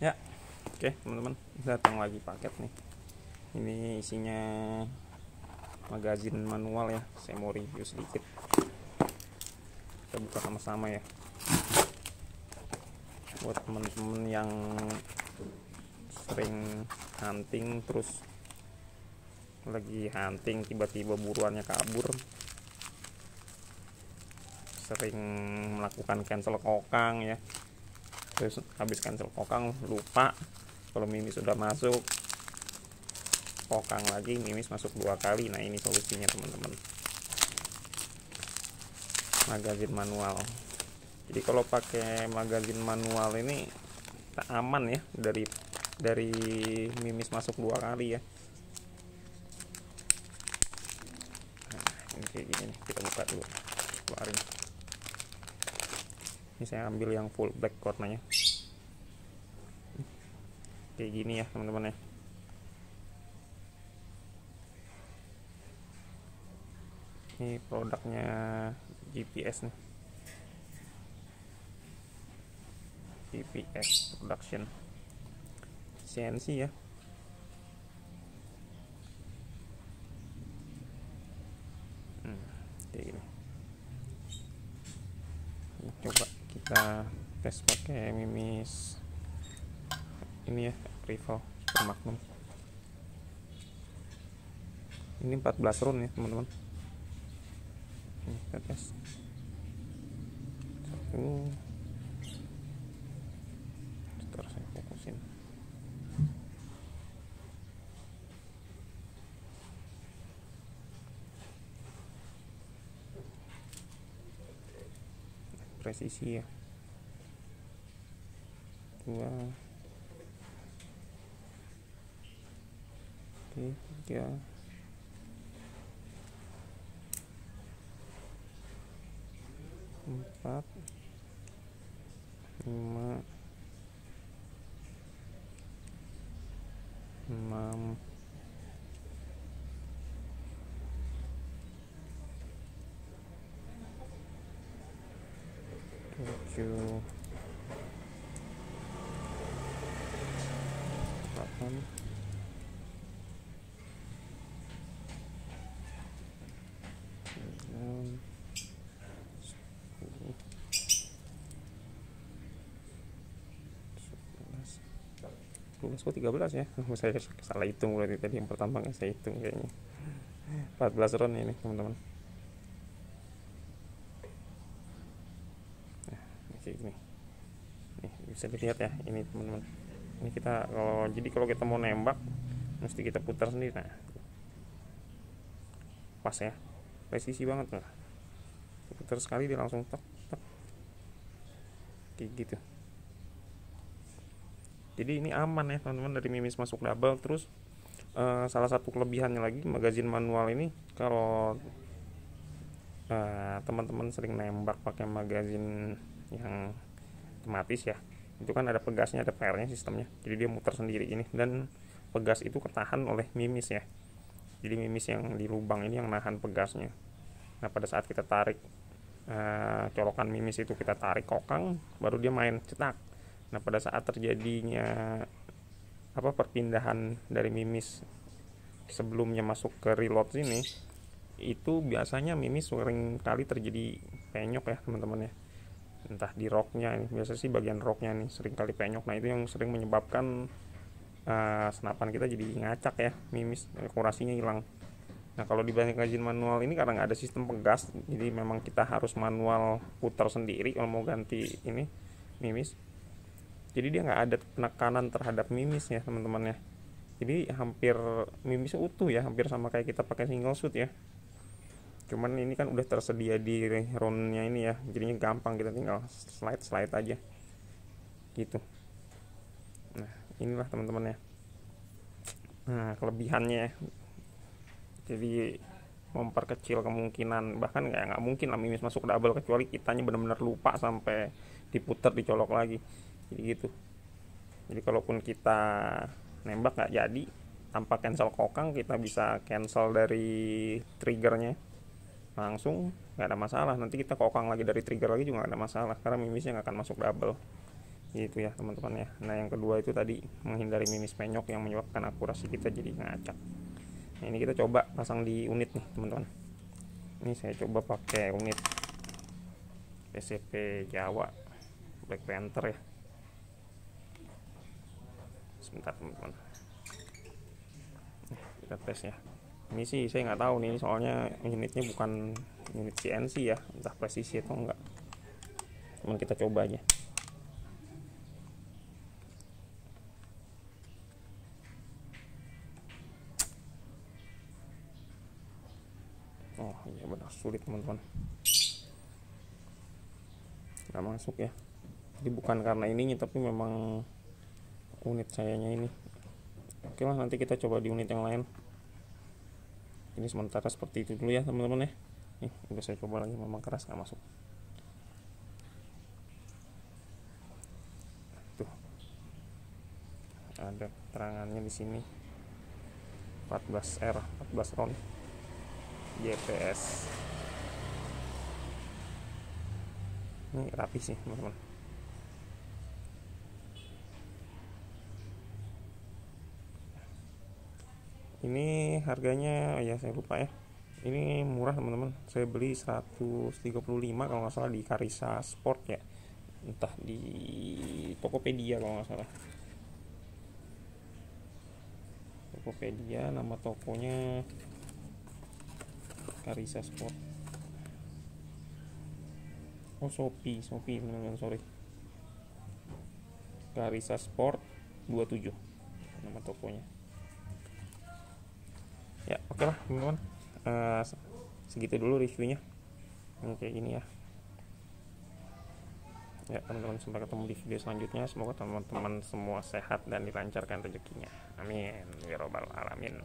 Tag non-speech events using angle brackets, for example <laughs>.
ya. Oke teman-teman datang lagi paket nih. Ini isinya magazin manual ya. Saya mau review sedikit. Kita buka sama-sama ya. Buat teman-teman yang sering hunting terus lagi hunting tiba-tiba buruannya kabur. Sering melakukan cancel kokang ya terus habis cancel kokang lupa. Kalau mimis sudah masuk kokang lagi mimis masuk dua kali. Nah ini solusinya teman-teman. Magazin manual. Jadi kalau pakai magazin manual ini tak aman ya dari dari mimis masuk dua kali ya. Nah ini kayak gini kita buka dulu. Keluarin. Ini saya ambil yang full black warnanya kayak gini ya teman-teman ya. Ini produknya GPS nih. GPS production. CNC ya. Hmm, coba kita tes pakai mimis ini ya rival magnum ini 14 run ya teman-teman. Ini tes satu. Presisi ya. Dua oke tiga empat lima enam tujuh sembilan sepuluh sebelas dua kok tiga belas ya. <laughs> Saya salah hitung berarti tadi yang pertama nggak saya hitung kayaknya. 14 run ini teman-teman. Nah, ini kayak gini. Nih bisa dilihat ya ini teman-teman. Ini kita kalau jadi kalau kita mau nembak mesti kita putar sendiri nah. Pas ya presisi banget nah putar sekali dia langsung tek tek kayak gitu. Jadi ini aman ya teman-teman dari mimis masuk double. Terus uh, salah satu kelebihannya lagi magazin manual ini kalau uh, teman-teman sering nembak pakai magazin yang otomatis ya itu kan ada pegasnya ada pernya sistemnya. Jadi dia muter sendiri ini. Dan pegas itu ketahan oleh mimis ya jadi mimis yang di lubang ini yang nahan pegasnya. Nah pada saat kita tarik uh, colokan mimis itu kita tarik kokang baru dia main cetak. Nah pada saat terjadinya apa perpindahan dari mimis sebelumnya masuk ke reload sini itu biasanya mimis sering kali terjadi penyok ya teman-teman ya. Entah di roknya ini biasa sih bagian roknya nih sering kali penyok. Nah itu yang sering menyebabkan uh, senapan kita jadi ngacak ya mimis akurasinya hilang. Nah kalau dibanding kajian manual ini karena nggak ada sistem pegas jadi memang kita harus manual putar sendiri kalau mau ganti ini mimis. Jadi dia nggak ada penekanan terhadap mimis ya teman-teman ya jadi hampir mimis utuh ya hampir sama kayak kita pakai single shoot ya. Cuman ini kan udah tersedia di roundnya ini ya jadinya gampang kita tinggal slide slide aja. Gitu. Nah inilah teman-teman ya nah kelebihannya. Jadi memperkecil kemungkinan. Bahkan nggak nggak mungkin lah mimis masuk double kecuali kitanya benar-benar lupa sampai diputar dicolok lagi. Jadi gitu. Jadi kalaupun kita nembak nggak jadi tanpa cancel kokang kita bisa cancel dari triggernya langsung nggak ada masalah. Nanti kita kokang lagi dari trigger lagi juga nggak ada masalah karena mimisnya nggak akan masuk double gitu ya teman-teman ya. Nah yang kedua itu tadi menghindari mimis penyok yang menyebabkan akurasi kita jadi ngacak. Nah ini kita coba pasang di unit nih teman-teman. Ini saya coba pakai unit PCP Jawa Black Panther ya. Sebentar teman-teman. Kita tes ya. Ini sih saya nggak tahu nih soalnya unitnya bukan unit CNC ya. Entah presisi atau enggak. Cuman kita coba aja oh iya benar sulit teman-teman. Nggak masuk ya. Jadi bukan karena ininya tapi memang unit sayanya ini. Oke lah nanti kita coba di unit yang lain. Ini sementara seperti itu dulu ya teman-teman ya. Nih udah saya coba lagi memang keras nggak masuk. Tuh. Ada terangannya di sini. 14R 14 round GPS ini rapi sih teman-teman. Ini harganya oh ya saya lupa ya. Ini murah teman-teman. Saya beli 135 kalau nggak salah di Karisa Sport ya. Entah di Tokopedia kalau nggak salah. Tokopedia nama tokonya Karisa Sport. Oh Shopee Shopee teman-teman sorry. Karisa Sport 27 nama tokonya. Ya oke okay lah teman-teman. Uh, segitu dulu reviewnya. Yang kayak gini ya. Ya teman-teman sampai ketemu di video selanjutnya. Semoga teman-teman semua sehat dan dilancarkan rezekinya. Amin. Ya robbal alamin